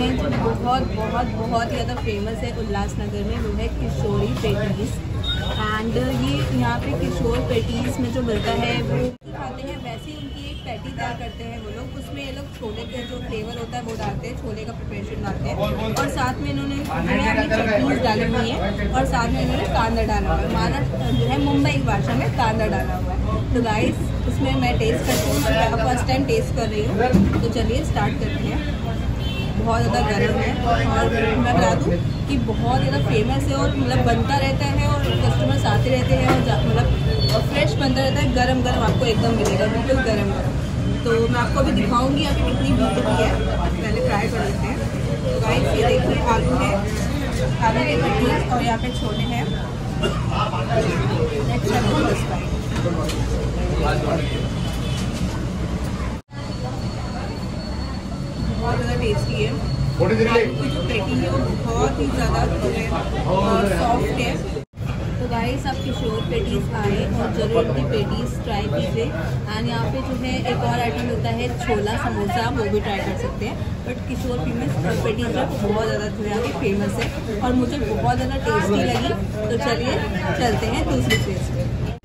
बहुत ही ज़्यादा फ़ेमस है उल्लासनगर में, वो है किशोरी पेटीज। एंड ये यहाँ पे किशोर पेटीज में जो मिलता है, वो खाते हैं, वैसे ही उनकी एक पैटी तैयार करते हैं वो लोग। उसमें ये लोग छोले का जो फ्लेवर होता है, वो डालते हैं, छोले का प्रिपरेशन डालते हैं। और साथ में इन्होंने चटनीज डाली हुई है, और साथ में इन्होंने कांदा डाला हुआ है। हमारा, जो है मुंबई भाषा में कांदा डाला हुआ है। तो गाइस इसमें मैं टेस्ट करती हूँ फ़र्स्ट टाइम टेस्ट कर रही हूँ। तो चलिए स्टार्ट करते हैं। बहुत ज़्यादा गर्म है। और मैं बता दूँ कि बहुत ज़्यादा फ़ेमस है और मतलब बनता रहता है और कस्टमर्स आते रहते हैं और मतलब फ्रेश बनता रहता है। गर्म गर्म आपको एकदम मिलेगा, बिल्कुल गर्म गरम तो मैं आपको अभी दिखाऊँगी अभी कितनी ब्यूटीफुल है। पहले फ्राई कर लेते हैं। तो देखिए, आलू है। आलू के और यहाँ पे छोले हैं। बहुत ज़्यादा टेस्टी है। आलू की जो पेटी है वो बहुत ही ज़्यादा और सॉफ्ट है। तो गाइस आप किशोर पेटीज आए और ज़रूर इनकी पेटीज ट्राई कीजिए। एंड यहाँ पे जो है एक और आइटम मिलता है छोला समोसा वो भी ट्राई कर सकते हैं। बट किशोर फ़ेमस पेटीज है बहुत ज़्यादा जो यहाँ की फ़ेमस है। और मुझे बहुत ज़्यादा टेस्टी लगी। तो चलिए चलते हैं दूसरी प्लेस पे।